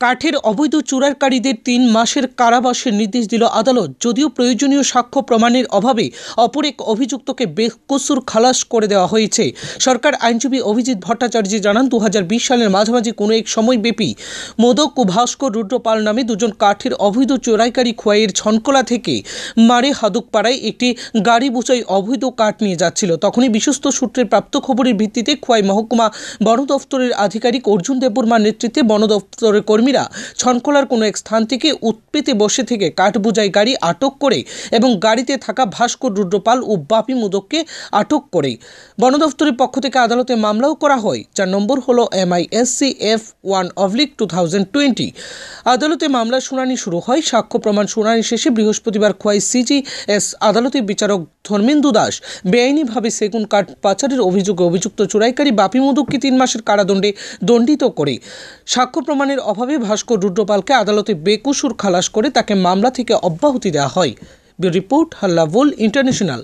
কাঠের অবৈধ চোরাকারীদের তিন মাসের কারাবাসের নির্দেশ দিল আদালত। যদিও প্রয়োজনীয় সাক্ষ্য প্রমাণের অভাবে অপর এক অভিযুক্তকে বেকসুর খালাস করে দেওয়া হয়েছে। সরকার আইনজীবী অভিজিৎ ভট্টাচার্য জানান দু হাজার বিশ সালের মাঝামাঝি কোনো এক সময়ব্যাপী মোদক ও ভাস্কর রুদ্রপাল নামে দুজন কাঠের অবৈধ চোরাইকারী খোয়াইয়ের ছনকলা থেকে মারে হাদুকপাড়ায় একটি গাড়ি বোঝাই অবৈধ কাঠ নিয়ে যাচ্ছিল। তখনই বিশ্বস্ত সূত্রের প্রাপ্ত খবরের ভিত্তিতে খোয়াই মহকুমা বন দফতরের আধিকারিক অর্জুন দেববর্মার নেতৃত্বে বন দফতরের কর্মীরা ছনকলার কোনো এক স্থান থেকে উৎপেতে বসে থেকে কাঠ বোঝাই গাড়ি আটক করে এবং গাড়িতে থাকা ভাস্কর রুদ্রপাল ও বাপি মোদককে আটক করে। বন দফতরের পক্ষ থেকে আদালতে মামলাও করা হয়। যার নম্বর হলো MISC F one oblique two thousand twenty. আদালতে মামলার শুনানি শুরু হয়। সাক্ষ্য প্রমাণ শুনানি শেষে বৃহস্পতিবার খোয়াই সিজি এস আদালতের বিচারক ধর্মেন্দু দাস বেআইনিভাবে সেগুন কাঠ পাচারের অভিযোগে অভিযুক্ত চোরাইকারী বাপি মোদককে তিন মাসের কারাদণ্ডে দণ্ডিত করে। সাক্ষ্য প্রমাণের অভাবে ভাস্কর রুদ্রপালকে আদালতে বেকসুর খালাস করে তাকে মামলা থেকে অব্যাহতি দেওয়া হয়। রিপোর্ট হাল্লাভুল ইন্টারন্যাশনাল।